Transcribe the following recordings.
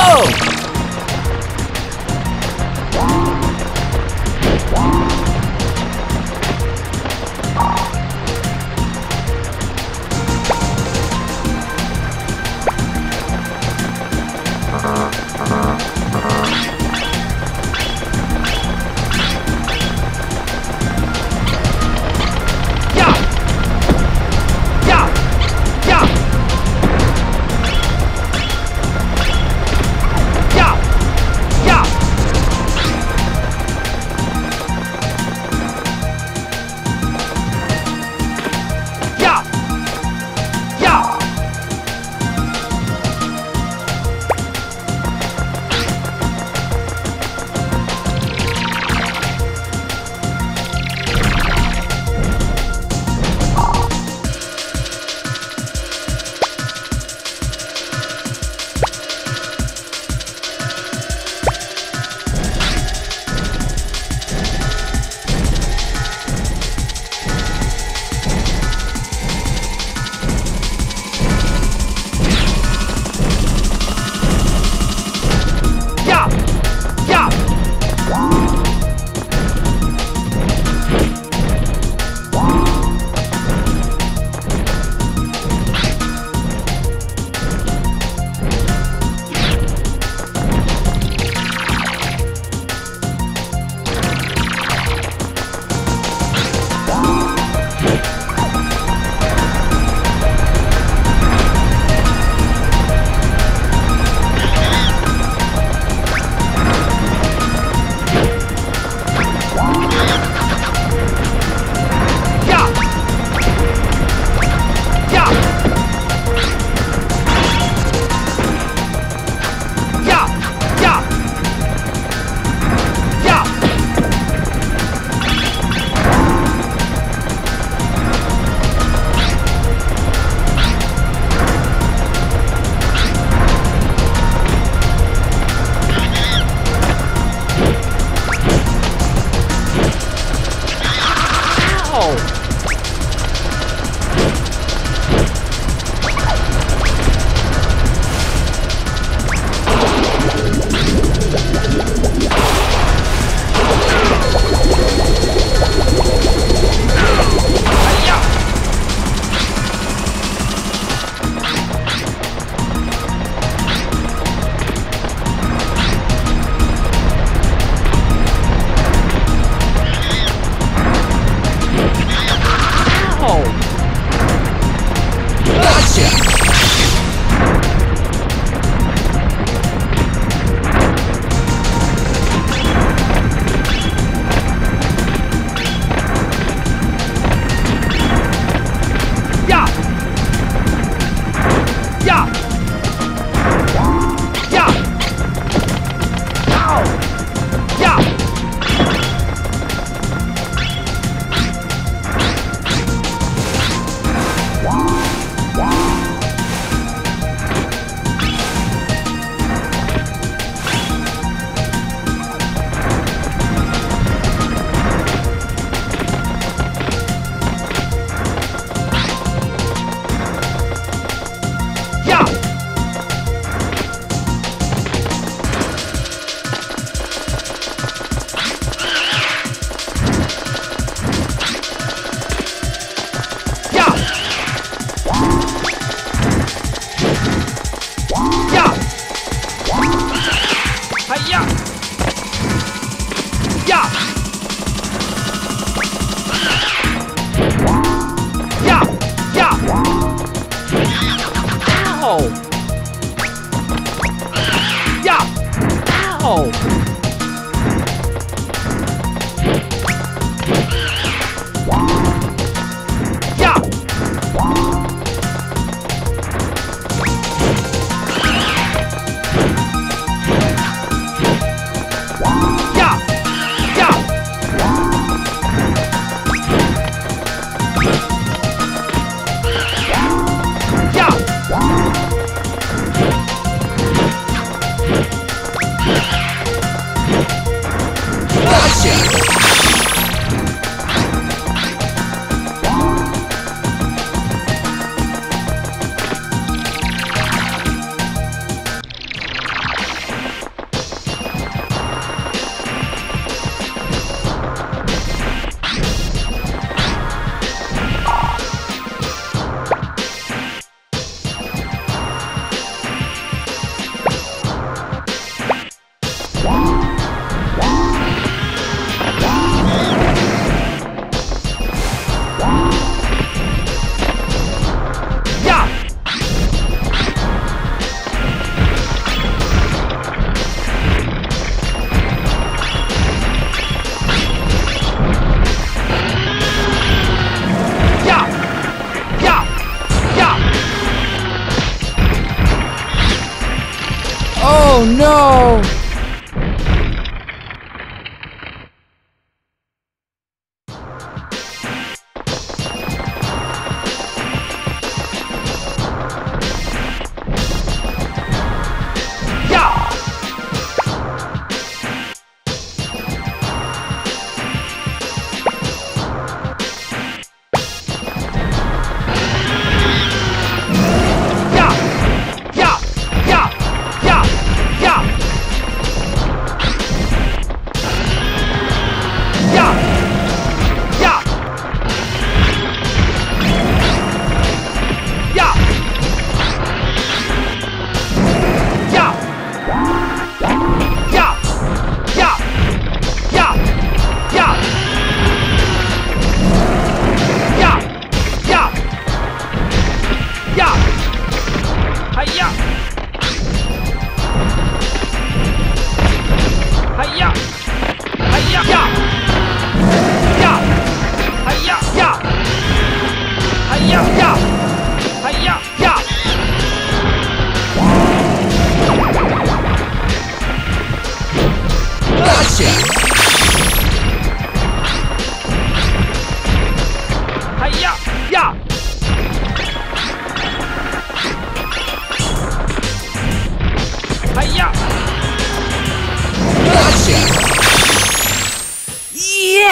go!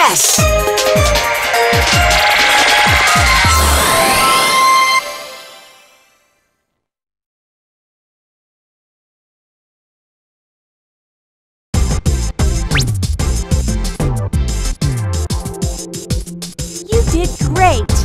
Yes! You did great!